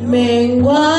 Mình quá